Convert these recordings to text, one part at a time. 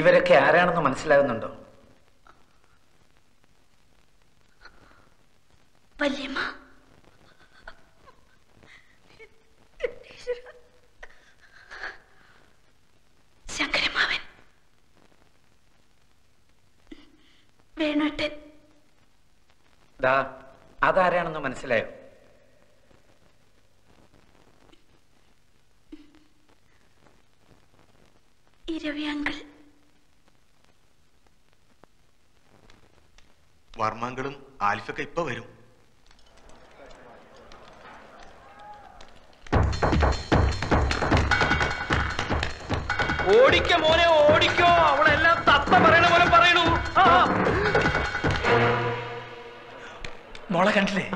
ഇവരൊക്കെ ആരാണെന്ന് മനസ്സിലാകുന്നുണ്ടോ? വല്യമ്മ. ശങ്കരമാവൻ വേണോട്ടൻ ദാ അതാരാണെന്ന് മനസ്സിലായോ? ഇരവി വർമാങ്കളും ആൽഫൊക്കെ ഇപ്പൊ വരും. ഓടിക്ക മോനെ ഓടിക്കോ. അവളെല്ലാം തത്ത പറയണ പോലെ പറയണു. മോളെ കണ്ടില്ലേ?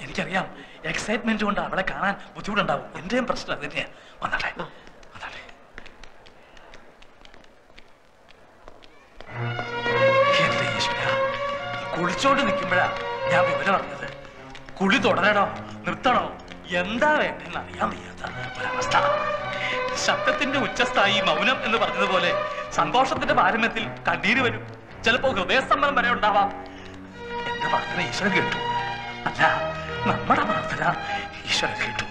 എനിക്കറിയാം. എക്സൈറ്റ്മെന്റ് കൊണ്ട് അവളെ കാണാൻ ബുദ്ധിമുട്ടുണ്ടാവും. എന്റെയും പ്രശ്നം അത് തന്നെയാ. വന്നാട്ടെ. വന്നാട്ടെ കുളിച്ചോണ്ട് നിൽക്കുമ്പോഴാ ഞാൻ വിവരം അറിഞ്ഞത്. കുളി തുടരണോ? നിർത്തണോ? എന്താ വേണ്ടെന്ന് അറിയാൻ വയ്യാത്ത ഒരവസ്ഥ. ശബ്ദത്തിന്റെ ഉച്ചസ്ഥായി മൗനം എന്ന് പറഞ്ഞതുപോലെ സന്തോഷത്തിന്റെ പാരമ്യത്തിൽ കണ്ണീര് വരും. ചിലപ്പോ ഹൃദയസ്തംഭനം വരെ ഉണ്ടാവാം. എന്റെ പ്രാർത്ഥന ഈശ്വരൻ കേട്ടു. അല്ല നമ്മുടെ പ്രാർത്ഥന ഈശ്വരൻ കേട്ടു.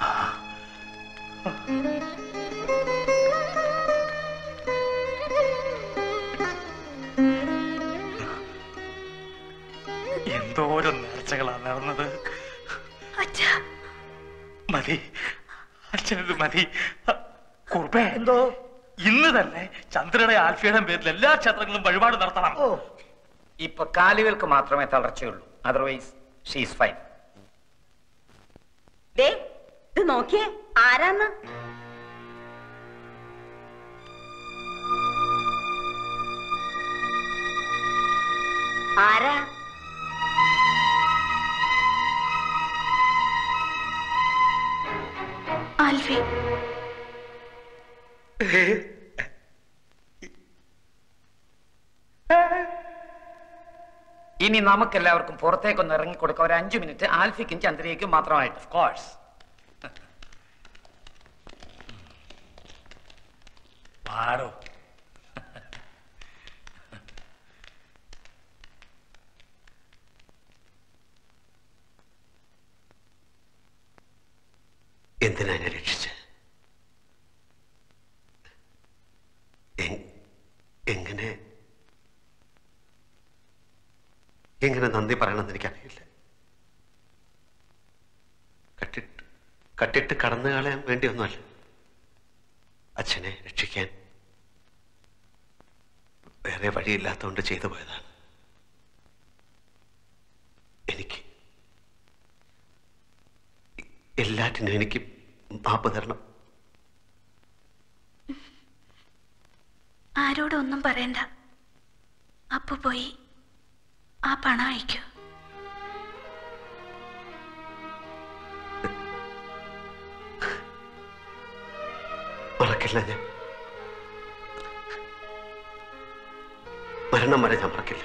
ആ. മതി. അച്ഛനത് മതി. കുറുപ്പേ എന്തോ? ഇന്ന് തന്നെ ചന്ദ്രയുടെ ആൽഫിയുടെ പേരിൽ എല്ലാ ക്ഷേത്രങ്ങളും വഴിപാട് നടത്തണം. ഇപ്പൊ കാലുകൾക്ക് മാത്രമേ തളർച്ചയുള്ളൂ. അതർവൈസ് ഷീസ് ഫൈൻ ദേ ഇത് നോക്കിയേ ആരാന്ന്? ആരാ? ആൽഫി. ഇനി നമുക്കെല്ലാവർക്കും പുറത്തേക്കൊന്ന് ഇറങ്ങിക്കൊടുക്കാം. ഒരു അഞ്ചു മിനിറ്റ് ആൽഫിക്കും ചന്ദ്രയ്ക്കും മാത്രമായിട്ട്. ഓഫ് കോഴ്സ് പാടോ എന്തിനാ എന്നെ രക്ഷിച്ച് എങ്ങനെ? എങ്ങനെ നന്ദി പറയണമെന്ന് എനിക്കറിയില്ല. കട്ടിട്ട് കട്ടിട്ട് കടന്നു കളയാൻ വേണ്ടിയൊന്നുമല്ല. അച്ഛനെ രക്ഷിക്കാൻ വേറെ വഴിയില്ലാത്തതുകൊണ്ട് ചെയ്തു പോയതാണ്. എനിക്ക് എല്ലാറ്റിനും എനിക്ക് മാപ്പ് തരണം ആരോടൊന്നും പറയണ്ട. അപ്പു പോയി ആ പണം അയക്കൂ. മറക്കില്ല ഞാൻ. മരണം വരെ ഞാൻ മറക്കില്ല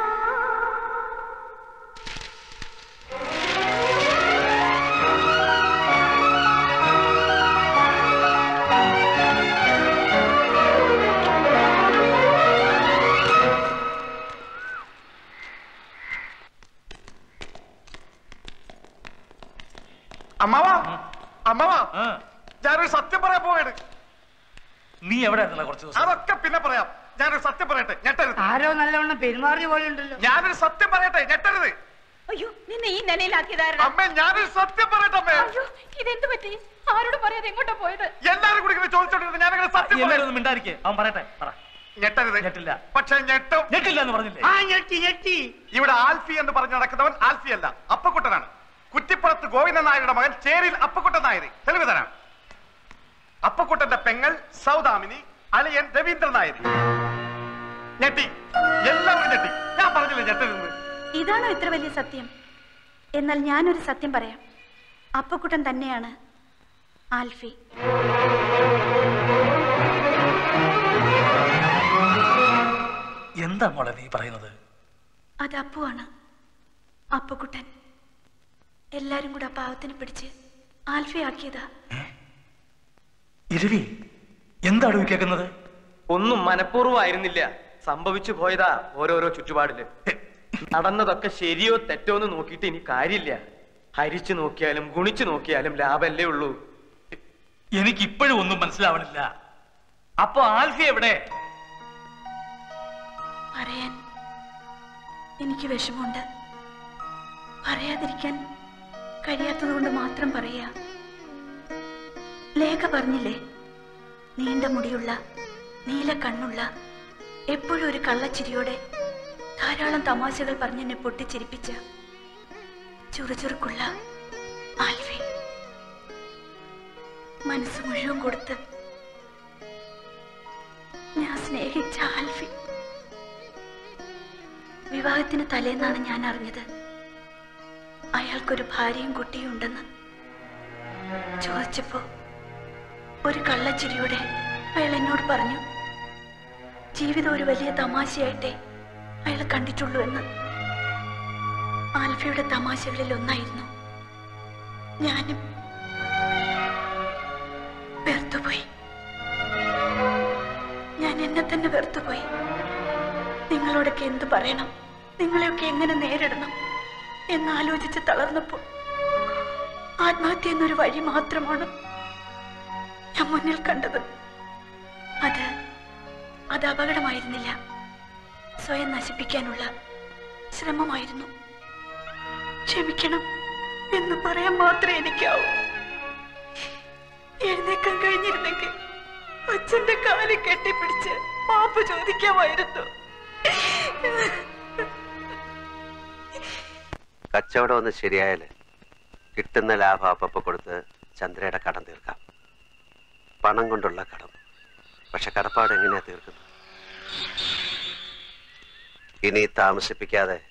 അമ്മാവാ ഞാനൊരു സത്യം പറയാൻ പോവാണ്. നീ എവിടെ കുറച്ച് ദിവസം? അതൊക്കെ പിന്നെ പറയാം. ഞാനൊരു സത്യം പറയട്ടെ ഞെട്ടരുത്. ആരോ നല്ലവണ്ണം പെരുമാറിയ പോലെ ഉണ്ടല്ലോ ഞാനൊരു സത്യം പറയട്ടെ ഞെട്ടരുത്. അയ്യോ നിന്നെ ഈ നിലയിലാക്കിയതാരാ? അമ്മേ ഞാനൊരു സത്യം പറയട്ടെ അമ്മേ. അയ്യോ ഇതെന്ത് പറ്റി? ആരോട് പറയാതെ എങ്ങോട്ടാ പോയത്? എല്ലാരും കൂടി ഇങ്ങനെ ചോദിച്ചോണ്ടിരുന്നു ഞാനങ്ങനെ സത്യം എല്ലാവരും മിണ്ടായിരിക്കേ അവൻ പറയട്ടെ പറ. ഞെട്ടരുത്. ഞെട്ടില്ല. പക്ഷെ ഞെട്ടും. ഞെട്ടില്ല എന്ന് പറഞ്ഞില്ലേ? ആ ഞെട്ടി ഞെട്ടി. ഇവിടെ ആൽഫി എന്ന് പറഞ്ഞ് നടക്കുന്നവൻ ആൽഫി അല്ല അപ്പക്കുട്ടനാണ്. കുറ്റിപ്പുറത്ത് ഗോവിന്ദൻ നായരുടെ മകൻ ചേരിൽ അപ്പക്കുട്ടൻ നായർ തെളിവ് തരാം. അപ്പക്കുട്ടന്റെ പെങ്ങൾ സൗദാമിനി അളിയൻ രവീന്ദ്രൻ നായർ ഞെട്ടി. എല്ലാവരും ഞെട്ടി. ഞാൻ പറഞ്ഞില്ല ഞെട്ടരുന്ന് ഇതാണോ ഇത്ര വലിയ സത്യം? എന്നാൽ ഞാനൊരു സത്യം പറയാം. അപ്പക്കുട്ടൻ തന്നെയാണ് ആൽഫി. എന്താ മോളെ നീ പറയുന്നത്? അത് അപ്പുവാണ്. അപ്പക്കുട്ടൻ. എല്ലാരും കൂടെ ആ പാവത്തിനെ പിടിച്ച് ആൽഫയാക്കിയതാ. ഇരുവി എന്താണ് കേൾക്കുന്നത്? ഒന്നും മനഃപൂർവമായിരുന്നില്ല. സംഭവിച്ചു പോയതാ ഓരോരോ ചുറ്റുപാടിൽ. നടന്നതൊക്കെ ശരിയോ തെറ്റോ എന്ന് നോക്കിയിട്ട് ഇനി കാര്യമില്ല. ഹരിച്ചു നോക്കിയാലും ഗുണിച്ചു നോക്കിയാലും ലാഭമല്ലേ ഉള്ളൂ. എനിക്ക് ഇപ്പോഴും ഒന്നും മനസ്സിലാവണില്ല. അപ്പൊ ആൽഫി എവിടെ? പറയാൻ എനിക്ക് വിഷമമുണ്ട്. പറയാതിരിക്കാൻ കഴിയാത്തത് കൊണ്ട് മാത്രം പറയാ ലേഖ പറഞ്ഞില്ലേ? നീണ്ട മുടിയുള്ള നീല കണ്ണുള്ള എപ്പോഴും ഒരു കള്ളച്ചിരിയോടെ ധാരാളം തമാശകൾ പറഞ്ഞെന്നെ പൊട്ടിച്ചിരിപ്പിച്ച ചുറുചുറുക്കുള്ള ആൽവി. മനസ്സ് മുഴുവൻ കൊടുത്ത് ഞാൻ സ്നേഹിച്ച ആൽഫി വിവാഹത്തിന് തലേന്നാണ് ഞാൻ അറിഞ്ഞത്. അയാൾക്കൊരു ഭാര്യയും കുട്ടിയും ഉണ്ടെന്ന് ചോദിച്ചപ്പോ ഒരു കള്ളച്ചിരിയോടെ അയാൾ എന്നോട് പറഞ്ഞു ജീവിതം ഒരു വലിയ തമാശയായിട്ടേ അയാൾ കണ്ടിട്ടുള്ളൂ എന്ന്. ആൽഫയുടെ തമാശകളിൽ ഒന്നായിരുന്നു ഞാനും വെറുത്തുപോയി. ഞാൻ എന്നെ തന്നെ വെറുത്തുപോയി. നിങ്ങളോടൊക്കെ എന്തു പറയണം? നിങ്ങളെയൊക്കെ എങ്ങനെ നേരിടണം? എന്നാലോചിച്ച് തളർന്നപ്പോൾ ആത്മഹത്യ എന്നൊരു വഴി മാത്രമാണ് ഞാൻ മുന്നിൽ കണ്ടത്. അത് അത് അപകടമായിരുന്നില്ല. സ്വയം നശിപ്പിക്കാനുള്ള ശ്രമമായിരുന്നു. ക്ഷമിക്കണം എന്ന് പറയാൻ മാത്രമേ എനിക്കാവൂ. എഴുന്നേക്കാൻ കഴിഞ്ഞിരുന്നെങ്കിൽ അച്ഛന്റെ കാലിൽ കെട്ടിപ്പിടിച്ച് മാപ്പ് ചോദിക്കാമായിരുന്നു. കച്ചവടം ഒന്ന് ശരിയായാൽ കിട്ടുന്ന ലാഭം അപ്പപ്പ കൊടുത്ത് ചന്ദ്രയുടെ കടം തീർക്കാം. പണം കൊണ്ടുള്ള കടം. പക്ഷെ കടപ്പാട് എങ്ങനെയാ തീർക്കുന്നത്? ഇനി താമസിപ്പിക്കാതെ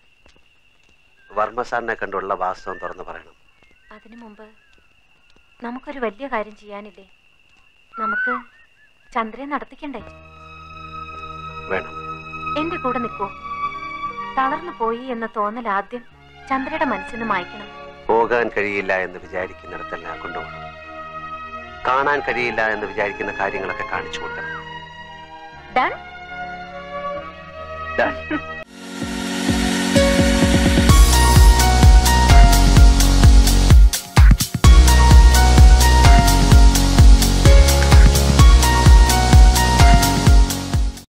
വർമ്മ സാറിനെ കണ്ടുള്ള വാസ്തവം തുറന്നു പറയണം. അതിനു മുമ്പ് നമുക്കൊരു വലിയ കാര്യം ചെയ്യാനില്ലേ? നമുക്ക് ചന്ദ്രയെ നടത്തിക്കണ്ടേ? വേണം. എന്റെ കൂടെ നിൽക്കൂ. തളർന്നു പോയി എന്ന തോന്നൽ ആദ്യം ചന്ദ്രയുടെ മനസ്സിന് മായ്ക്കണം. പോകാൻ കഴിയില്ല എന്ന് വിചാരിക്കുന്നിടത്തെല്ലാം കൊണ്ടുപോകണം. കാണാൻ കഴിയില്ല എന്ന് വിചാരിക്കുന്ന കാര്യങ്ങളൊക്കെ കാണിച്ചു കൊടുക്കണം.